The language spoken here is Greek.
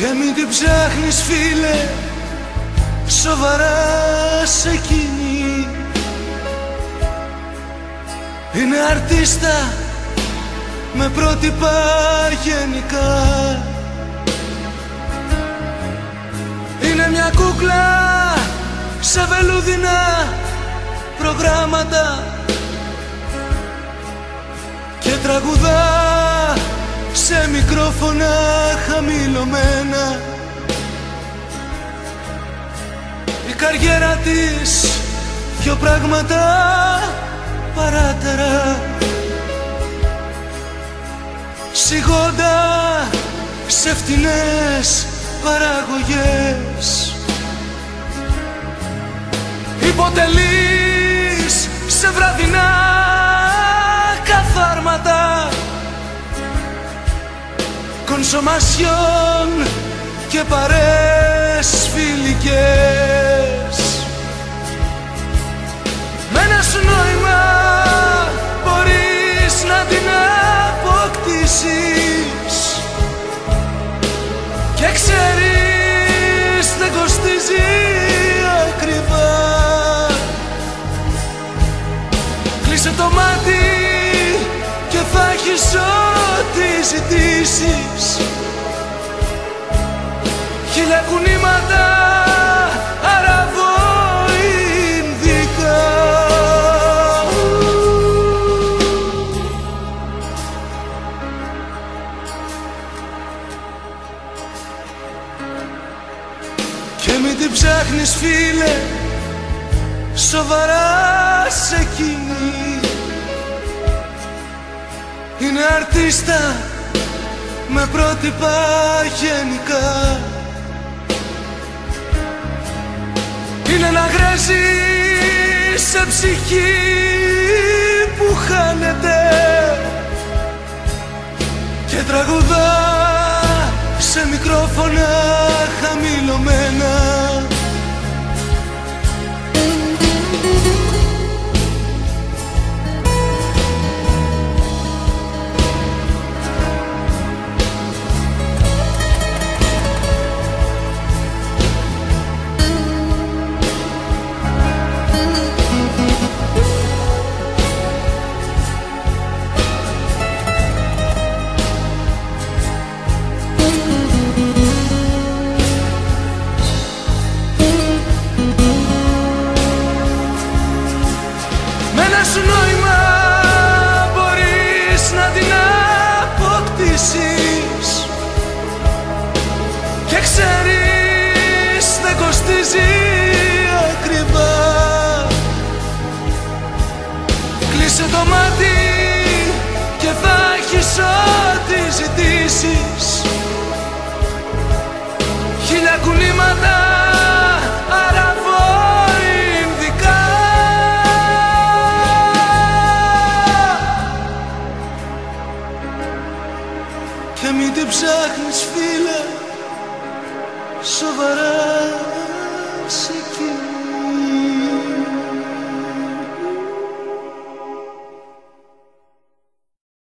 Και μην την ψάχνεις φίλε Σοβαρά σε εκείνη. Είναι αρτίστα Με πρότυπα γενικά. Είναι μια κούκλα Σε βελούδινα προγράμματα. Και τραγουδά σε μικρόφωνα χαμηλωμένα. Η καριέρα της δυο πράγματα παράτερα. Σιγόντα σε φτηνές κονσομασιόν και παρές φιλικές. Με ένας σου νόημα μπορείς να την αποκτήσεις. Και ξέρεις δεν κοστίζει ακριβά. Κλείσε το μάτι και θα έχεις ό,τι ζητήσεις. Χίλια κουνήματα αραβοϊνδικά Και μην την ψάχνεις φίλε Σοβαρά σε εκείνη Είναι αρτίστα με πρότυπα γενικά. Είναι ένα γράζι σε ψυχή που χάνεται. Και τραγουδά Με ένα Και μην την ψάχνεις φίλε Σοβαρά σε εκείνη